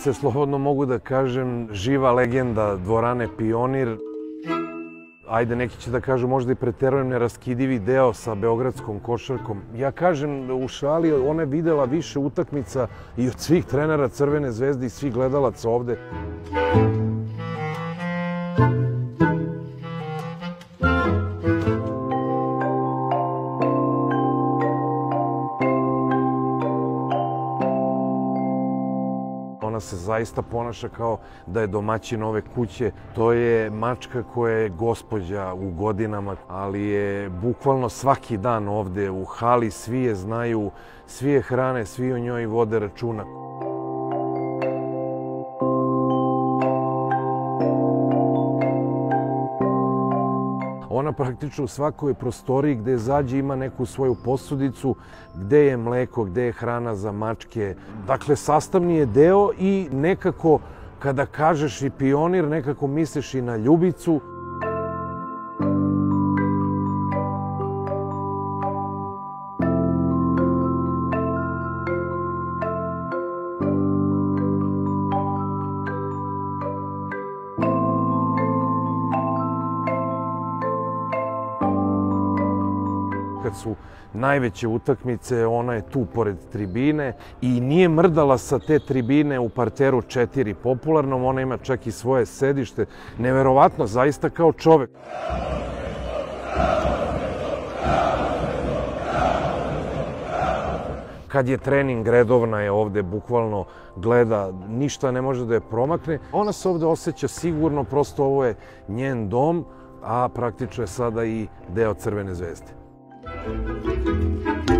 utakmice, slobodno mogu da kažem, živa legenda dvorane Pionir. Ajde, neki će da kažu možda i preterujem neraskidivi deo sa beogradskom košarkom. Ja kažem u šali, ona je videla više utakmica i od svih trenera Crvene zvezde i svih gledalaca ovde. Se zaista ponaša kao da je domaćin ove kuće. To je mačka koja je gospođa u godinama, ali je bukvalno svaki dan ovde u hali, svi je znaju, svi je hrane, svi o njoj vode računa. Ona praktično u svakoj prostoriji gde zađe ima neku svoju posudicu, gde je mleko, gde je hrana za mačke. Dakle, sastavni je deo i nekako kada kažeš i pionir, nekako misliš i na ljubicu. Kad su najveće utakmice, ona je tu pored tribine i nije mrdala sa te tribine u parteru 4 popularnom, ona ima čak i svoje sedište. Neverovatno, zaista kao čovek. kad je trening redovna je ovde bukvalno gleda, ništa ne može da je promakne. Ona se ovde osjeća sigurno, prosto ovo je njen dom, a praktično je sada i deo Crvene zvezde. Thank you.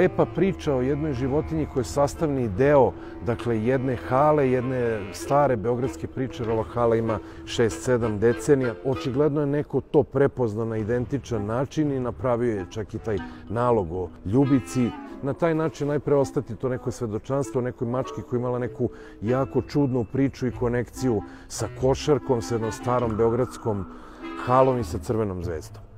Lepa priča o jednoj životinji koja je sastavni deo dakle, jedne hale, jedne stare beogradske priče, jer ova hala ima 6-7 decenija. Očigledno je neko to prepoznao na identičan način i napravio je čak i taj nalog o ljubici. Na taj način najpre ostati to neko svedočanstvo nekoj mački koja imala neku jako čudnu priču i konekciju sa košarkom, sa jednom starom beogradskom halom i sa crvenom zvezdom.